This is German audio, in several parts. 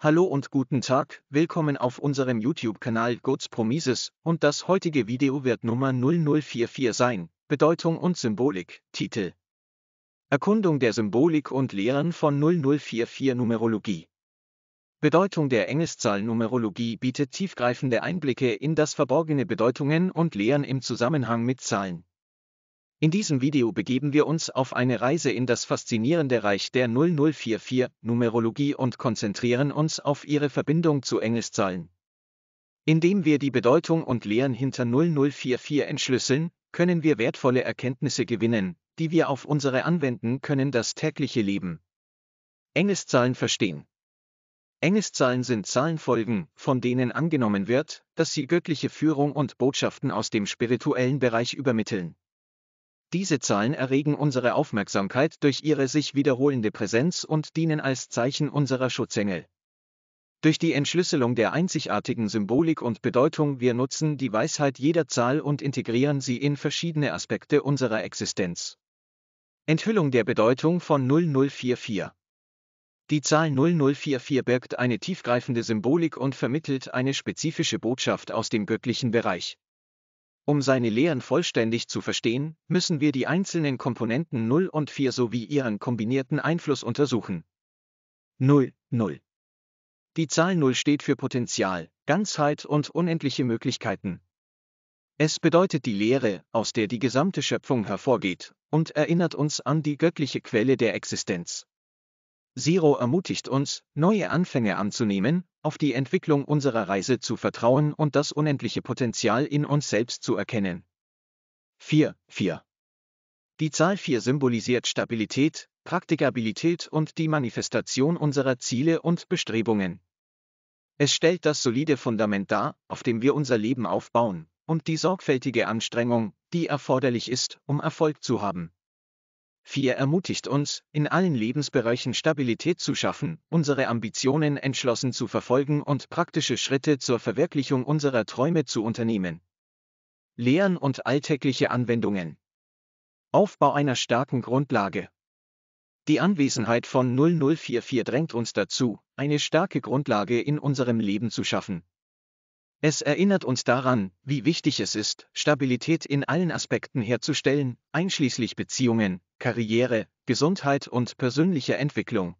Hallo und guten Tag, willkommen auf unserem YouTube-Kanal Gods Promises und das heutige Video wird Nummer 0044 sein, Bedeutung und Symbolik, Titel. Erkundung der Symbolik und Lehren von 0044 Numerologie. Bedeutung der Engelszahl Numerologie bietet tiefgreifende Einblicke in das verborgene Bedeutungen und Lehren im Zusammenhang mit Zahlen. In diesem Video begeben wir uns auf eine Reise in das faszinierende Reich der 0044 Numerologie und konzentrieren uns auf ihre Verbindung zu Engelszahlen. Indem wir die Bedeutung und Lehren hinter 0044 entschlüsseln, können wir wertvolle Erkenntnisse gewinnen, die wir auf unsere anwenden können das tägliche Leben. Engelszahlen verstehen. Engelszahlen sind Zahlenfolgen, von denen angenommen wird, dass sie göttliche Führung und Botschaften aus dem spirituellen Bereich übermitteln. Diese Zahlen erregen unsere Aufmerksamkeit durch ihre sich wiederholende Präsenz und dienen als Zeichen unserer Schutzengel. Durch die Entschlüsselung der einzigartigen Symbolik und Bedeutung wir nutzen die Weisheit jeder Zahl und integrieren sie in verschiedene Aspekte unserer Existenz. Enthüllung der Bedeutung von 0044 Die Zahl 0044 birgt eine tiefgreifende Symbolik und vermittelt eine spezifische Botschaft aus dem göttlichen Bereich. Um seine Lehren vollständig zu verstehen, müssen wir die einzelnen Komponenten 0 und 4 sowie ihren kombinierten Einfluss untersuchen. 0, 0. Die Zahl 0 steht für Potenzial, Ganzheit und unendliche Möglichkeiten. Es bedeutet die Lehre, aus der die gesamte Schöpfung hervorgeht, und erinnert uns an die göttliche Quelle der Existenz. Zero ermutigt uns, neue Anfänge anzunehmen, auf die Entwicklung unserer Reise zu vertrauen und das unendliche Potenzial in uns selbst zu erkennen. 4. 4. Die Zahl 4 symbolisiert Stabilität, Praktikabilität und die Manifestation unserer Ziele und Bestrebungen. Es stellt das solide Fundament dar, auf dem wir unser Leben aufbauen, und die sorgfältige Anstrengung, die erforderlich ist, um Erfolg zu haben. 4 ermutigt uns, in allen Lebensbereichen Stabilität zu schaffen, unsere Ambitionen entschlossen zu verfolgen und praktische Schritte zur Verwirklichung unserer Träume zu unternehmen. Lehren und alltägliche Anwendungen. Aufbau einer starken Grundlage. Die Anwesenheit von 0044 drängt uns dazu, eine starke Grundlage in unserem Leben zu schaffen, es erinnert uns daran, wie wichtig es ist, Stabilität in allen Aspekten herzustellen, einschließlich Beziehungen, Karriere, Gesundheit und persönlicher Entwicklung.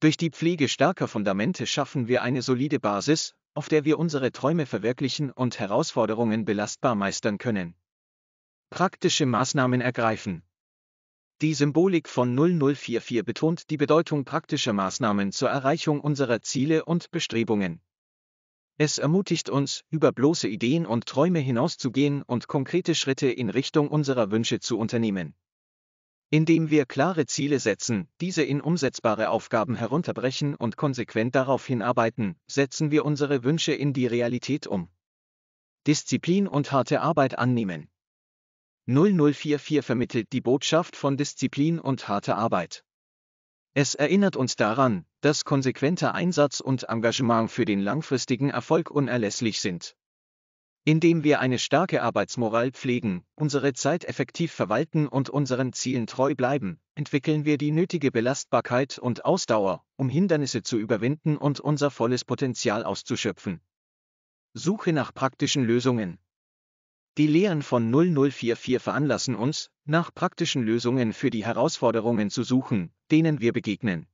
Durch die Pflege starker Fundamente schaffen wir eine solide Basis, auf der wir unsere Träume verwirklichen und Herausforderungen belastbar meistern können. Praktische Maßnahmen ergreifen. Die Symbolik von 0044 betont die Bedeutung praktischer Maßnahmen zur Erreichung unserer Ziele und Bestrebungen. Es ermutigt uns, über bloße Ideen und Träume hinauszugehen und konkrete Schritte in Richtung unserer Wünsche zu unternehmen. Indem wir klare Ziele setzen, diese in umsetzbare Aufgaben herunterbrechen und konsequent darauf hinarbeiten, setzen wir unsere Wünsche in die Realität um. Disziplin und harte Arbeit annehmen. 0044 vermittelt die Botschaft von Disziplin und harter Arbeit. Es erinnert uns daran, dass konsequenter Einsatz und Engagement für den langfristigen Erfolg unerlässlich sind. Indem wir eine starke Arbeitsmoral pflegen, unsere Zeit effektiv verwalten und unseren Zielen treu bleiben, entwickeln wir die nötige Belastbarkeit und Ausdauer, um Hindernisse zu überwinden und unser volles Potenzial auszuschöpfen. Suche nach praktischen Lösungen. Die Lehren von 0044 veranlassen uns, nach praktischen Lösungen für die Herausforderungen zu suchen, denen wir begegnen.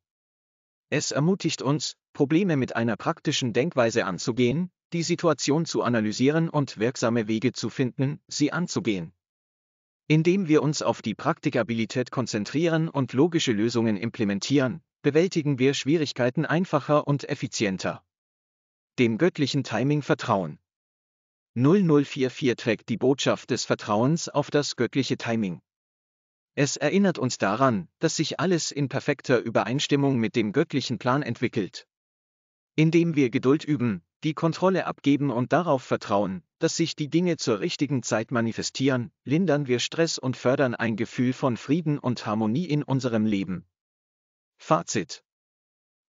Es ermutigt uns, Probleme mit einer praktischen Denkweise anzugehen, die Situation zu analysieren und wirksame Wege zu finden, sie anzugehen. Indem wir uns auf die Praktikabilität konzentrieren und logische Lösungen implementieren, bewältigen wir Schwierigkeiten einfacher und effizienter. Dem göttlichen Timing vertrauen. 0044 trägt die Botschaft des Vertrauens auf das göttliche Timing. Es erinnert uns daran, dass sich alles in perfekter Übereinstimmung mit dem göttlichen Plan entwickelt. Indem wir Geduld üben, die Kontrolle abgeben und darauf vertrauen, dass sich die Dinge zur richtigen Zeit manifestieren, lindern wir Stress und fördern ein Gefühl von Frieden und Harmonie in unserem Leben. Fazit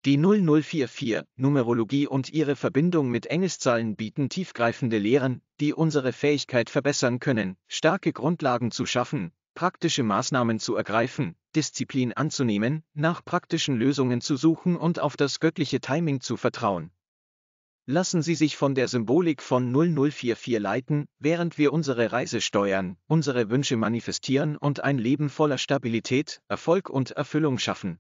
die 0044 Numerologie und ihre Verbindung mit Engelszahlen bieten tiefgreifende Lehren, die unsere Fähigkeit verbessern können, starke Grundlagen zu schaffen, praktische Maßnahmen zu ergreifen, Disziplin anzunehmen, nach praktischen Lösungen zu suchen und auf das göttliche Timing zu vertrauen. Lassen Sie sich von der Symbolik von 0044 leiten, während wir unsere Reise steuern, unsere Wünsche manifestieren und ein Leben voller Stabilität, Erfolg und Erfüllung schaffen.